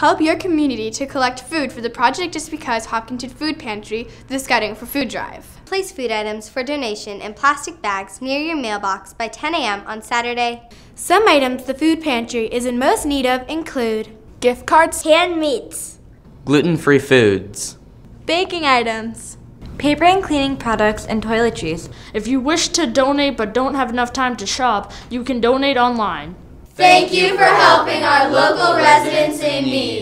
Help your community to collect food for the Project Just Because Hopkinton Food Pantry, the Scouting for Food Drive. Place food items for donation in plastic bags near your mailbox by 10 a.m. on Saturday. Some items the food pantry is in most need of include gift cards, canned meats, gluten free foods, baking items, paper and cleaning products, and toiletries. If you wish to donate but don't have enough time to shop, you can donate online. Thank you for helping our local residents need.